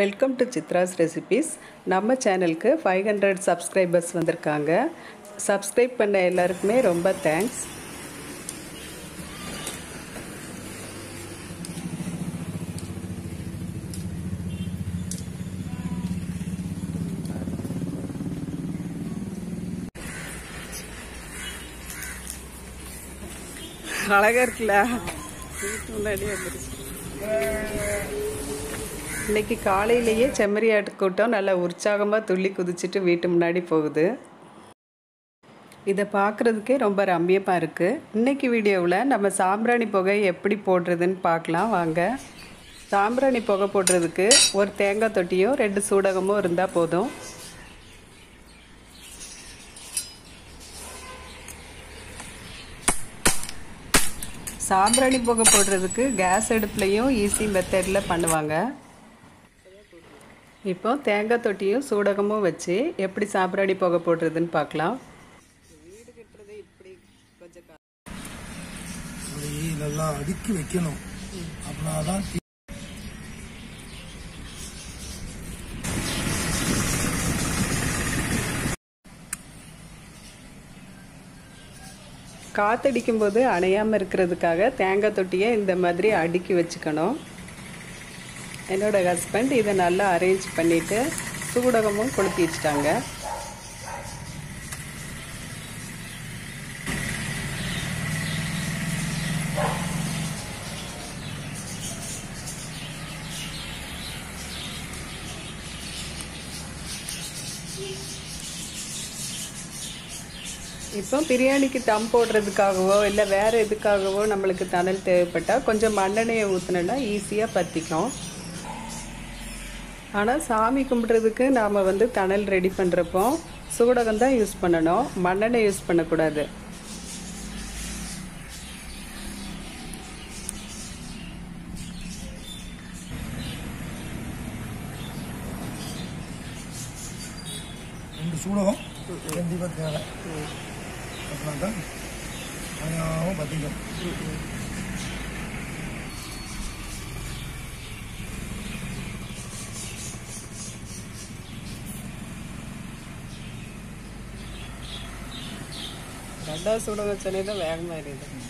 Welcome to Chitra's recipes நம்ம சேனலுக்கு five hundred subscribers வந்திருக்காங்க. சப்ஸ்கிரைப் பண்ண எல்லாருக்குமே ரொம்ப தேங்க்ஸ் அழகா இருக்குல்ல? முன்னாடி வந்துருச்சு. இன்னைக்கு காலையிலேயே செம்மறி ஆட்டு கூட்டம் நல்லா உற்சாகமாக துள்ளி குதிச்சுட்டு வீட்டு முன்னாடி போகுது. இதை பார்க்குறதுக்கே ரொம்ப ரம்மியமாக இருக்குது இன்னைக்கு வீடியோவில் நம்ம சாம்பிராணி புகை எப்படி போடுறதுன்னு பார்க்கலாம். வாங்க. சாம்பிராணி புகை போடுறதுக்கு ஒரு தேங்காய் தொட்டியும் ரெண்டு சூடகமும் இருந்தால் போதும். சாம்பிராணி புகை போடுறதுக்கு கேஸ் அடுப்புலையும் ஈஸி மெத்தடில் பண்ணுவாங்க. இப்போ தேங்காய் தொட்டியும் சூடகமும் வச்சு எப்படி சாம்பிராணி புகை போடுறதுன்னு பார்க்கலாம். இப்படி நல்லா அடுக்கி வைக்கணும். அப்படின்னாதான் தீ- காத்தடிக்கும் போது அணையாமல் இருக்கிறதுக்காக தேங்காய் தொட்டியை இந்த மாதிரி அடுக்கி வச்சுக்கணும். என்னோட ஹஸ்பண்ட் இதை நல்லா அரேஞ்ச் பண்ணிவிட்டு சூடகமும் கொளுத்தி வச்சிட்டாங்க. இப்போ பிரியாணிக்கு தம் போடுறதுக்காகவோ இல்லை வேறு எதுக்காகவோ நம்மளுக்கு தணல் தேவைப்பட்டால் கொஞ்சம் மண்ணெண்ணெயை ஊற்றினோன்னா ஈஸியாக பற்றிக்கும் ஆனால் சாமி கும்பிட்றதுக்கு நாம் வந்து தணல் ரெடி பண்ணுறப்போ சூடகம் தான் யூஸ் பண்ணணும். மண்ணெண்ணெய் யூஸ் பண்ணக்கூடாது. ரெண்டு சூடகம் கண்டிப்பாக தேவை அப்படின்னா தான் அணையாமல் ரெண்டாவது சுட சொன்னே தான் வேகமாக இருக்குது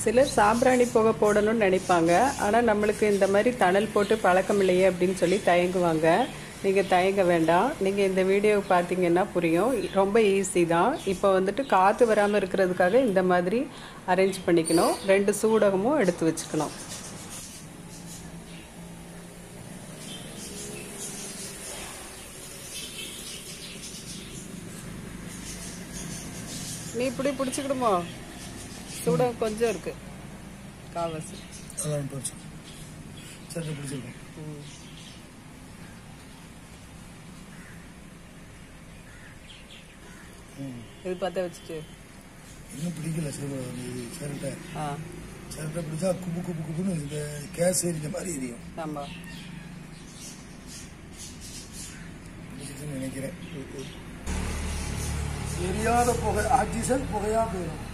சிலர் சாம்பிராணி புகை போடணும்னு நினைப்பாங்க ஆனால் நம்மளுக்கு இந்த மாதிரி தணல் போட்டு பழக்கம் இல்லையே அப்படின்னு சொல்லி தயங்குவாங்க நீங்கள் தயங்க வேண்டாம் நீங்கள் இந்த வீடியோ பார்த்தீங்கன்னா புரியும் ரொம்ப ஈஸி தான் இப்போ வந்துட்டு காற்று வராமல் இருக்கிறதுக்காக இந்த மாதிரி அரேஞ்ச் பண்ணிக்கணும் ரெண்டு சூடகமும் எடுத்து வச்சுக்கணும் நீ இப்படி பிடிச்சிக்கிடுமோ? சூடகம் கொஞ்சம் இருக்கு. காவாசி அதான் போச்சு சட்டை பிடிச்சிருக்கோம் இது பார்த்தா வச்சுட்டு. இன்னும் பிடிக்கல சிரட்டை. ஆ. சிரட்டை பிடிச்சா குப்பு குப்பு குப்புன்னு இந்த கேஸ் எரிஞ்ச மாதிரி எரியும். ஆமா. பிடிச்சிட்டுன்னு நினைக்கிறேன். எரியாத புகை ஆக்சிஜன் புகையா போயிடும்.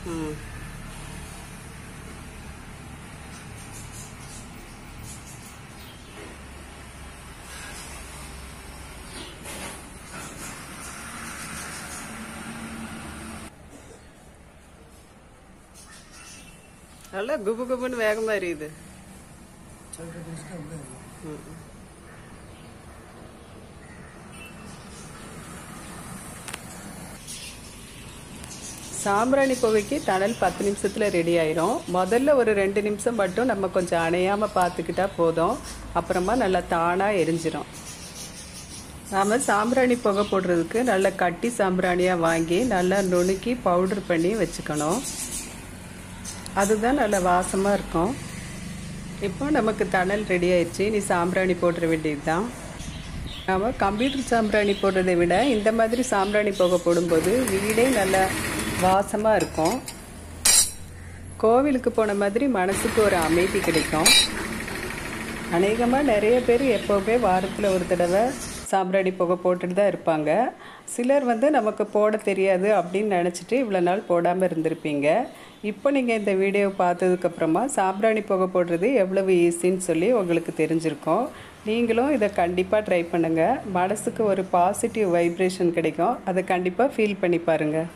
நல்லா குபு குபுன்னு வேகமா எரியுது சிரட்டை பிடிச்சிட்டு அப்படியே எரியும். ம். சாம்பிராணி புகைக்கு தணல் பத்து நிமிஷத்தில் ரெடி ஆயிரும். முதல்ல ஒரு ரெண்டு நிமிஷம் மட்டும் நம்ம கொஞ்சம் அணையாமல் பார்த்துக்கிட்டா போதும். அப்புறமா நல்லா தானாக எரிஞ்சிரும். நாம் சாம்பிராணி புகை போடுறதுக்கு நல்ல கட்டி சாம்பிராணியாக வாங்கி நல்லா நுணுக்கி பவுடர் பண்ணி வச்சுக்கணும். அதுதான் நல்ல வாசமாக இருக்கும். இப்போ நமக்கு தணல் ரெடி ஆயிடுச்சு. நீ சாம்பிராணி போட்டுற வேண்டியது தான் நாம் கம்ப்யூட்டர் சாம்பிராணி போடுறதை விட இந்த மாதிரி சாம்பிராணி புகை போடும்போது வீடே நல்லா வாசமாக இருக்கும். கோவிலுக்கு போன மாதிரி மனசுக்கு ஒரு அமைதி கிடைக்கும். அநேகமாக நிறைய பேர் எப்போவுமே வாரத்தில் ஒரு தடவை சாம்பிராணி புகை போட்டுட்டு தான் இருப்பாங்க. சிலர் வந்து நமக்கு போட தெரியாது அப்படின்னு நினச்சிட்டு இவ்வளோ நாள் போடாமல் இருந்திருப்பீங்க. இப்போ நீங்கள் இந்த வீடியோ பார்த்ததுக்கப்புறமா சாம்பிராணி புகை போடுறது எவ்வளவு ஈஸின்னு சொல்லி உங்களுக்கு தெரிஞ்சிருக்கும். நீங்களும் இதை கண்டிப்பாக ட்ரை பண்ணுங்கள் மனசுக்கு ஒரு பாசிட்டிவ் வைப்ரேஷன் கிடைக்கும். அதை கண்டிப்பாக ஃபீல் பண்ணி பாருங்கள்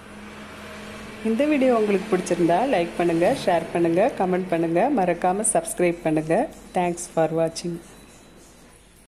இந்த வீடியோ உங்களுக்கு பிடிச்சிருந்தா லைக் பண்ணுங்கள் ஷேர் பண்ணுங்கள் கமெண்ட் பண்ணுங்கள் மறக்காமல் சப்ஸ்கிரைப் பண்ணுங்கள் தேங்க்ஸ் ஃபார் வாட்சிங்